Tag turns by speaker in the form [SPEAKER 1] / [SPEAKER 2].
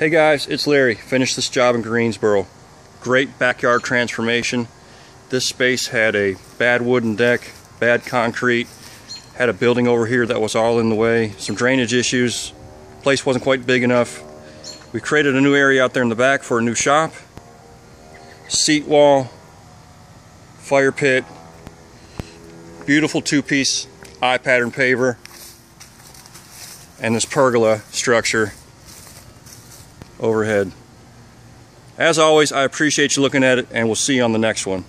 [SPEAKER 1] Hey guys, it's Larry. Finished this job in Greensboro. Great backyard transformation. This space had a bad wooden deck, bad concrete, had a building over here that was all in the way, some drainage issues, place wasn't quite big enough. We created a new area out there in the back for a new shop, seat wall, fire pit, beautiful two-piece eye pattern paver, and this pergola structure overhead. As always, I appreciate you looking at it, and we'll see you on the next one.